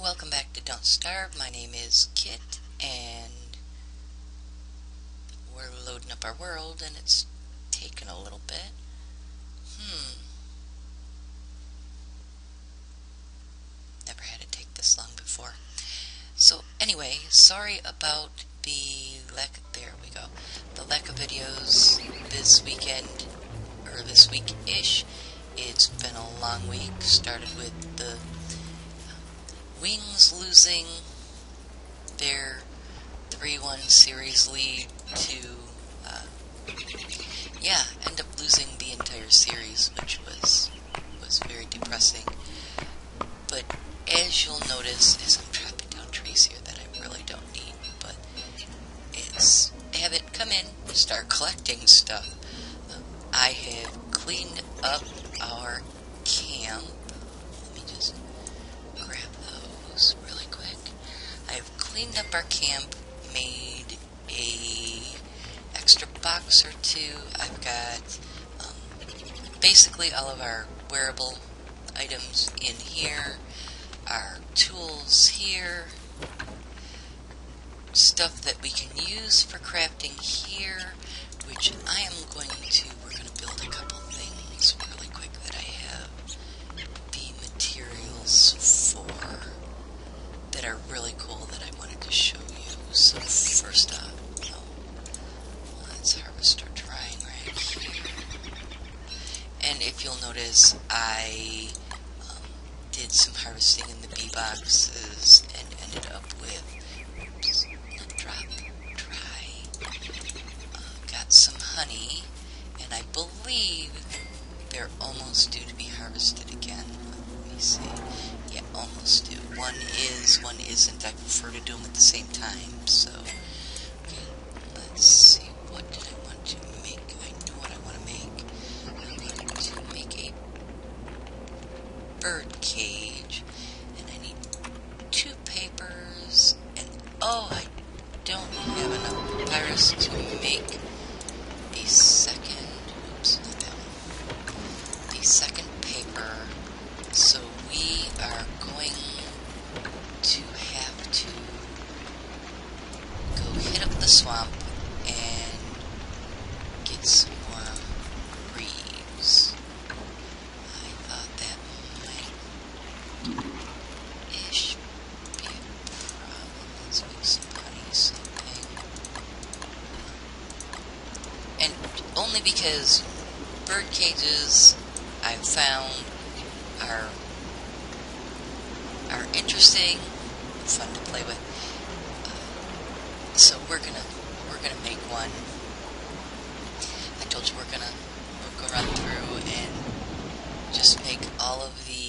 Welcome back to Don't Starve. My name is Kitt, and we're loading up our world, and it's taken a little bit. Hmm. Never had it take this long before. So, anyway, sorry about the lack, of, there we go, the lack of videos this weekend, or this week-ish. It's been a long week, started with the Wings losing their 3-1 series lead to, uh, yeah, end up losing the entire series, which was, was very depressing. But as you'll notice, as I'm chopping down trees here that I really don't need, but it's have it come in, start collecting stuff. basically all of our wearable items in here, our tools here, stuff that we can use for crafting here, which I am going to bird cage. And I need two papers. And oh, I don't have enough papyrus to make are are interesting, fun to play with. Uh, so we're gonna we're gonna make one. I told you we're gonna we'll go run through and just make all of the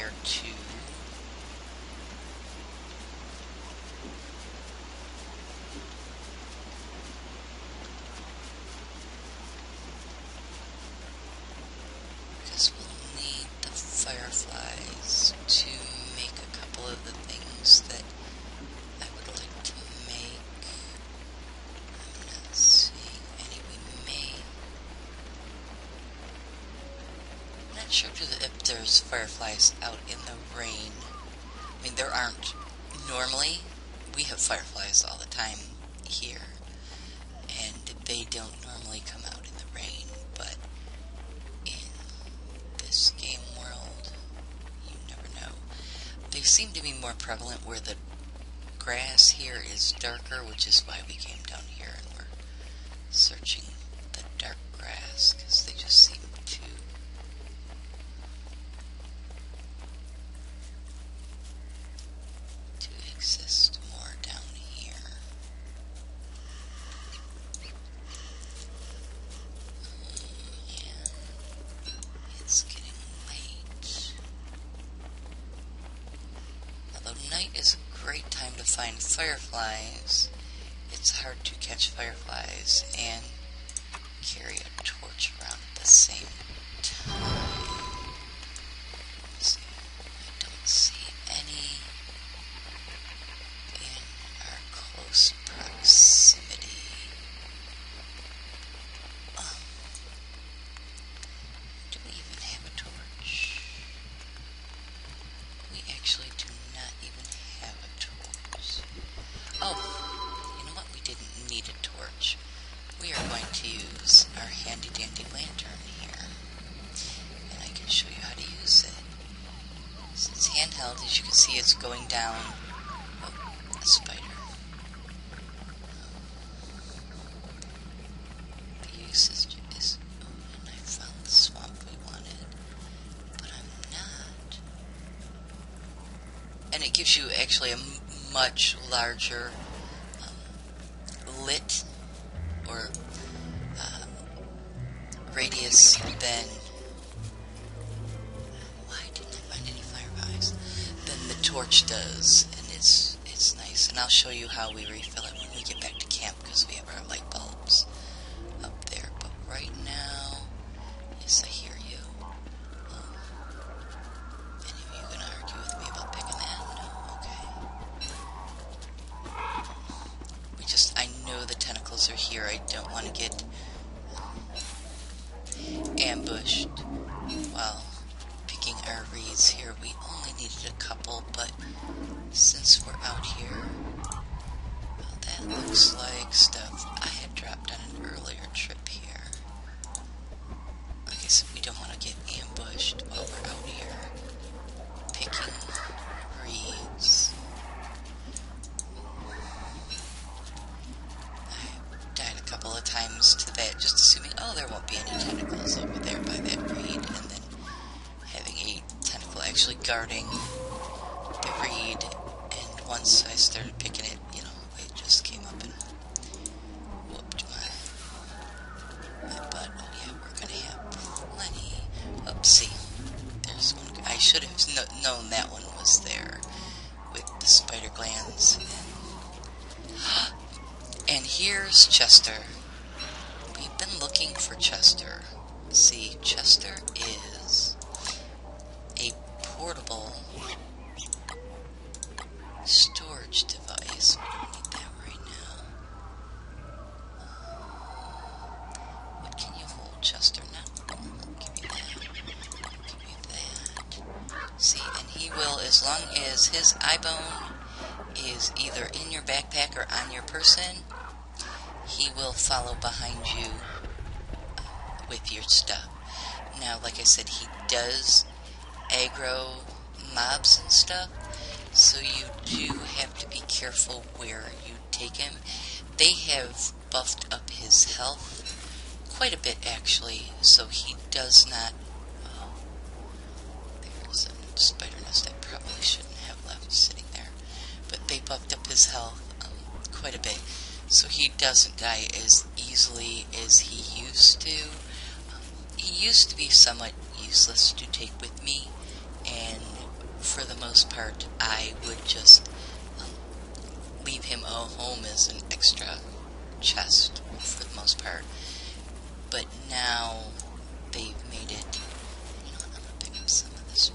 prior to sure if there's fireflies out in the rain. I mean, there aren't. Normally, we have fireflies all the time here, and they don't normally come out in the rain, but in this game world, you never know. They seem to be more prevalent where the grass here is darker, which is why we came down here and we're searching the dark grass, because they just seem to to exist more down here. And it's getting late. Although night is a great time to find fireflies, it's hard to catch fireflies and carry a torch around at the same time. See, I don't see any in our close proximity. Oh. Do we even have a torch? We actually do not even have a torch. Oh, you know what? We didn't need a torch. We are going to use our handy dandy lantern here. And I can show you how to use it. Since handheld, as you can see, it's going down. Oh, a spider. The usage is. Oh, and I found the swamp we wanted. But I'm not. And it gives you actually a much larger actually guarding the reed, and once I started picking it, you know, it just came up and whooped my, my butt. Oh yeah, we're gonna have plenty. Oopsie. There's one. I should have kn- known that one was there with the spider glands. And, and here's Chester. We've been looking for Chester. See, Chester is a portable storage device. We don't need that right now. What can you hold, Chester? Not. Give me that. Give me that. See, and he will, as long as his eye bone is either in your backpack or on your person, he will follow behind you uh, with your stuff. Now, like I said, he does aggro mobs and stuff, so you do have to be careful where you take him. They have buffed up his health quite a bit, actually, so he does not. Oh, there's a spider probably shouldn't have left sitting there, but they buffed up his health um, quite a bit, so he doesn't die as easily as he used to. Um, he used to be somewhat useless to take with me, and for the most part, I would just um, leave him at home as an extra chest for the most part. But now they've made it. You know? I'm gonna pick up some of this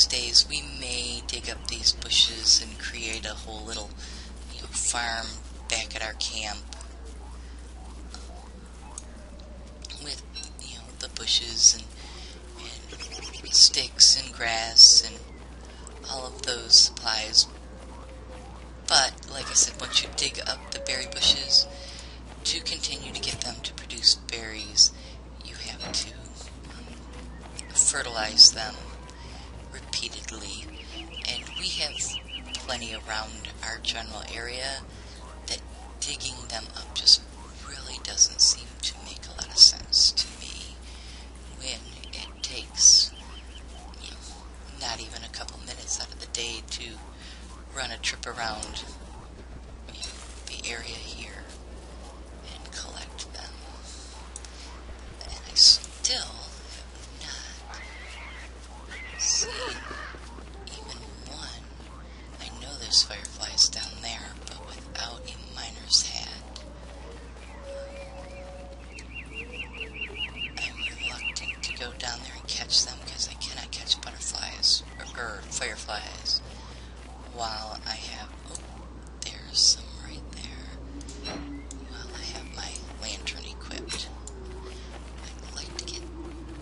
these days we may dig up these bushes and create a whole little you know, farm back at our camp with you know the bushes and and sticks and grass and all of those supplies. But like I said, once you dig up the berry bushes, to continue to get them to produce berries, you have to um, fertilize them repeatedly. And we have plenty around our general area that digging them up just really doesn't seem to make a lot of sense to me when it takes you know, not even a couple minutes out of the day to run a trip around you know, the area here and collect them. And I still have not seen even one. I know there's fireflies down there, but without a miner's hat. I'm reluctant to go down there and catch them because I cannot catch butterflies or, or fireflies while I have. Oh, there's some right there. While I have my lantern equipped. I'd like to get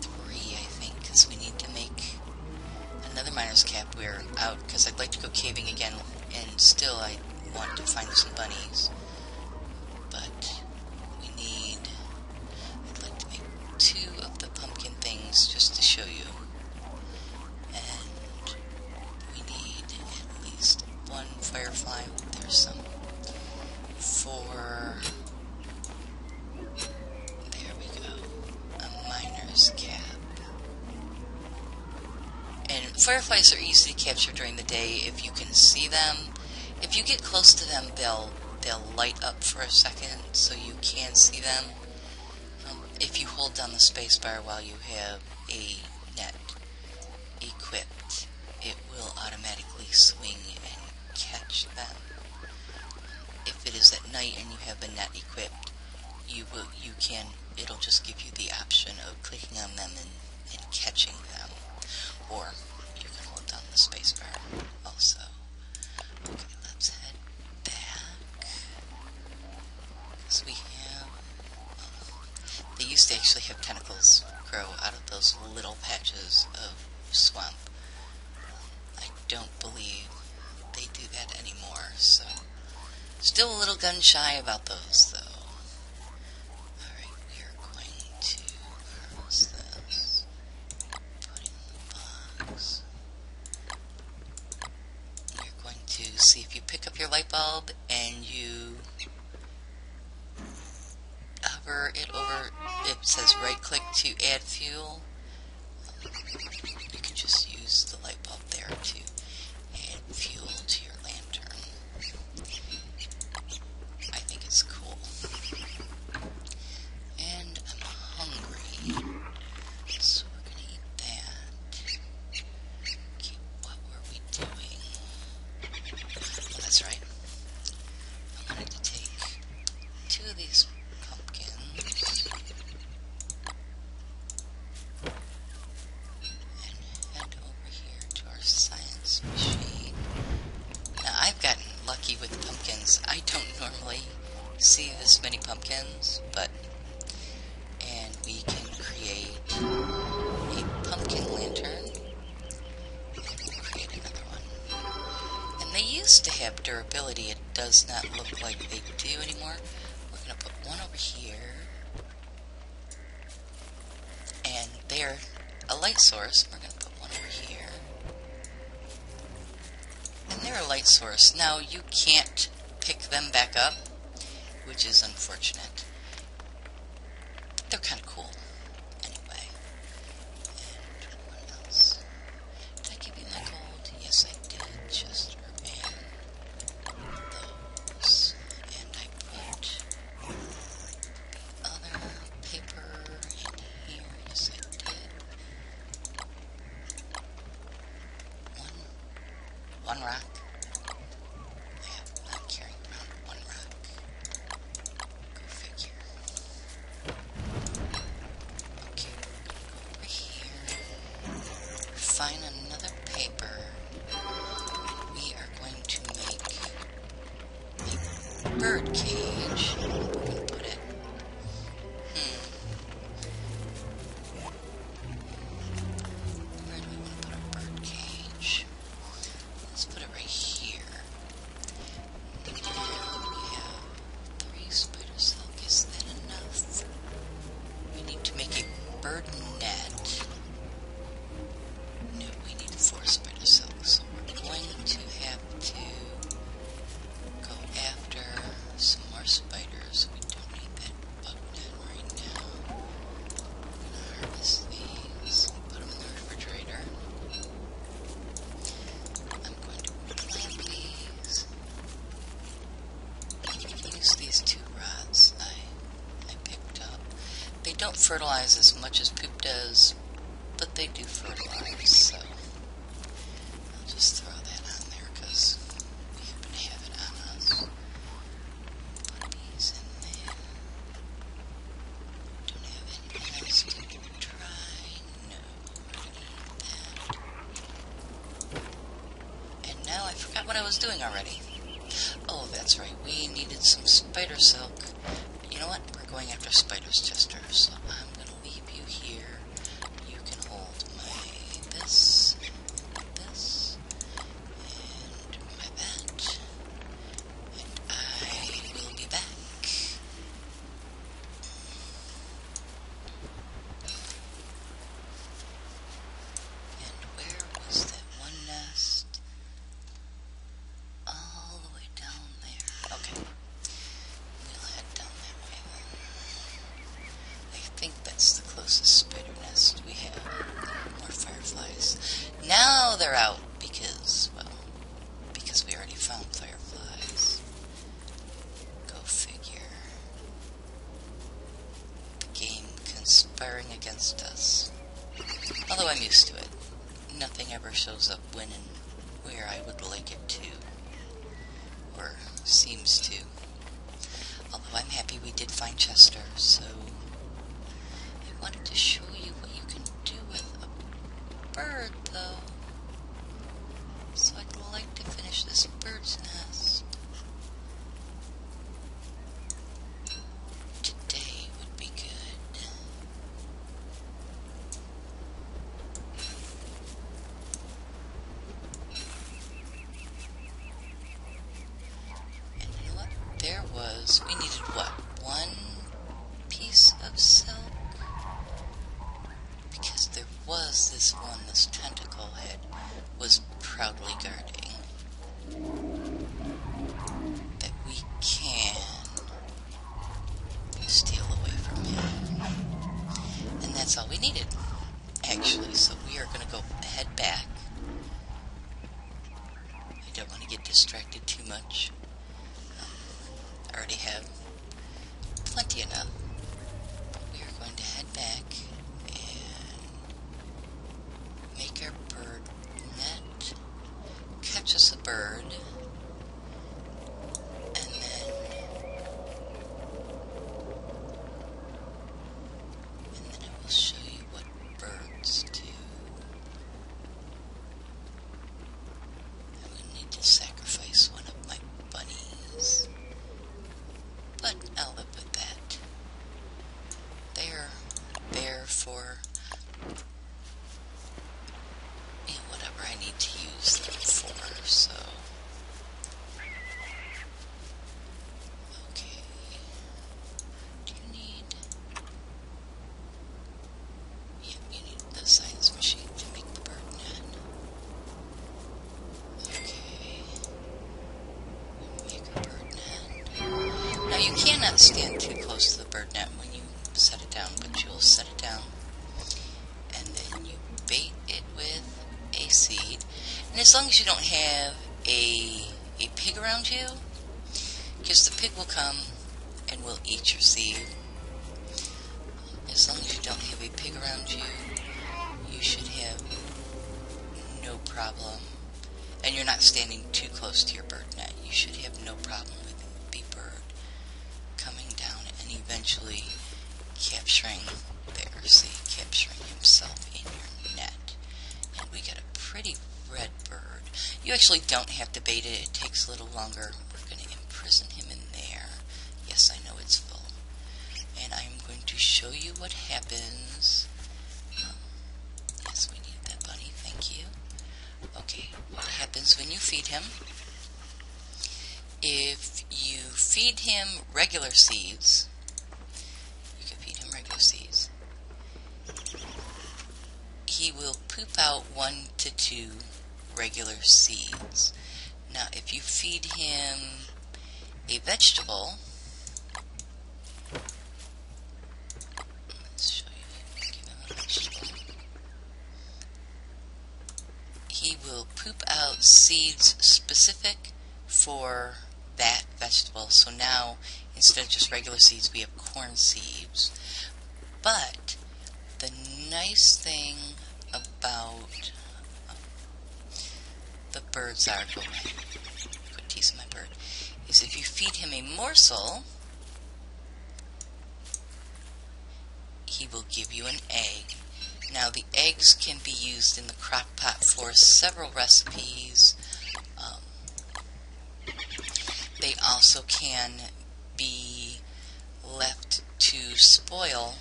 three, I think, because we need to make another miner's cap. We're out because I'd like to go caving again, and still I want to find some bunnies. But we need. I'd like to make two of the pumpkin things just to show you. And we need at least one firefly. There's some for. There we go. A miner's cap. And fireflies are easy to capture during the day if you can see them. If you get close to them, they'll they'll light up for a second so you can see them. Um, if you hold down the spacebar while you have a net equipped, it will automatically swing and catch them. If it is at night and you have the net equipped, you will you can it'll just give you the option of clicking on them and, and catching them. Or you can hold down the spacebar also. Okay, let's head back. Because we have. um, they used to actually have tentacles grow out of those little patches of swamp. I don't believe they do that anymore, so. Still a little gun shy about those, though. It does not look like they do anymore. We're going to put one over here. And they're a light source. We're going to put one over here. And they're a light source. Now, you can't pick them back up, which is unfortunate. They don't fertilize as much as poop does, but they do fertilize, so I'll just throw that on there because we happen to have it on us. Put these in there. Don't have anything else to try. No, we're gonna eat that. And now I forgot what I was doing already. Oh, that's right. We needed some spider silk. But you know what? We're going after spiders, Chester. So I'm um, going to leave you here. You can hold my this, and this, and my that. And I will be back. And where was that one nest? All the way down there. Okay. We'll head down that way then. I think that's the closest spider nest we have. More fireflies. Now they're out because, well, because we already found fireflies. Go figure. The game conspiring against us. Although I'm used to it. Nothing ever shows up when and where I would like it to. Or seems to. Although I'm happy we did find Chester, so I wanted to show you what you can do with a bird, Cannot stand too close to the bird net when you set it down, but you'll set it down and then you bait it with a seed. And as long as you don't have a a pig around you, because the pig will come and will eat your seed. As long as you don't have a pig around you, you should have no problem. And you're not standing too close to your bird net. You should have no problem with the bird coming down and eventually capturing there. See, capturing himself in your net. And we get a pretty red bird. You actually don't have to bait it. It takes a little longer. We're going to imprison him in there. Yes, I know it's full. And I'm going to show you what happens. Yes, we need that bunny. Thank you. Okay, what happens when you feed him? If you feed him regular seeds, you can feed him regular seeds, he will poop out one to two regular seeds. Now, if you feed him a vegetable, let's show you, give him a vegetable. He will poop out seeds specific for that vegetable. So now, instead of just regular seeds, we have corn seeds. But the nice thing about um, the birds go quit teasing my bird, is if you feed him a morsel, he will give you an egg. Now the eggs can be used in the crock pot for several recipes. Um, they also can be left to spoil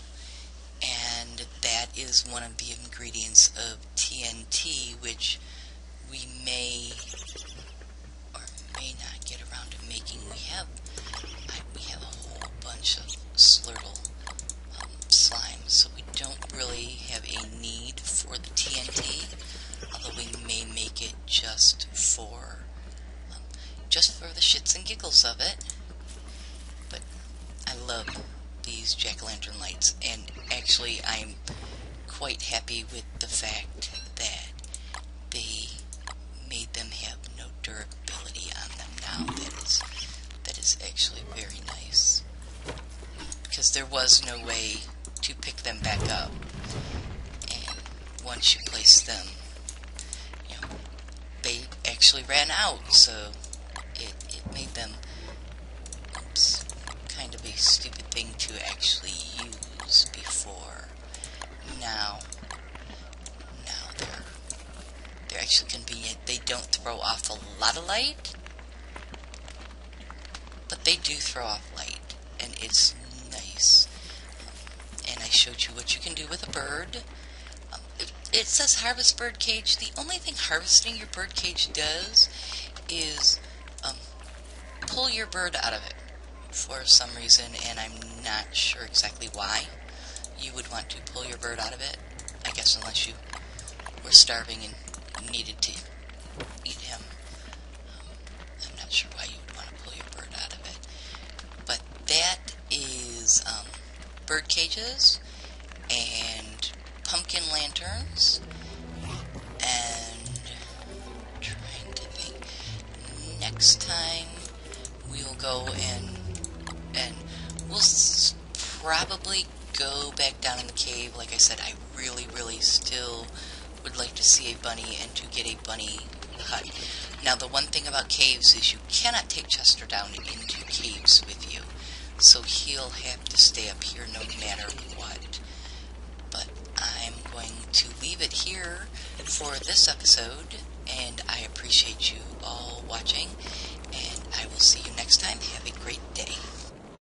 and that is one of the ingredients of TNT which we may or may not get around to making. We have we have a whole bunch of Slurtle um, slime so we don't really have a need for the TNT although we may make it just for um, just for the shits and giggles of it but I love these jack-o'-lantern lights and actually I'm quite happy with the fact that they made them have no durability on them now. That is that is actually very nice. Because there was no way to pick them back up. And once you place them you know they actually ran out. So it, it made them oops kind of a stupid thing to actually use before. Now, now they're actually convenient. They don't throw off a lot of light, but they do throw off light, and it's nice. and I showed you what you can do with a bird. Um, it, it says harvest bird cage. The only thing harvesting your bird cage does is um, pull your bird out of it for some reason, and I'm not sure exactly why you would want to pull your bird out of it. I guess unless you were starving and needed to eat him. Um, I'm not sure why you would want to pull your bird out of it. But that is um, bird cages and pumpkin lanterns and trying to think next time we'll go and and we'll probably go back down in the cave. Like I said, I really, really still would like to see a bunny and to get a bunny hut. Now, the one thing about caves is you cannot take Chester down into caves with you, so he'll have to stay up here no matter what. But I'm going to leave it here for this episode, and I appreciate you all watching, and I will see you next time. Have a great day.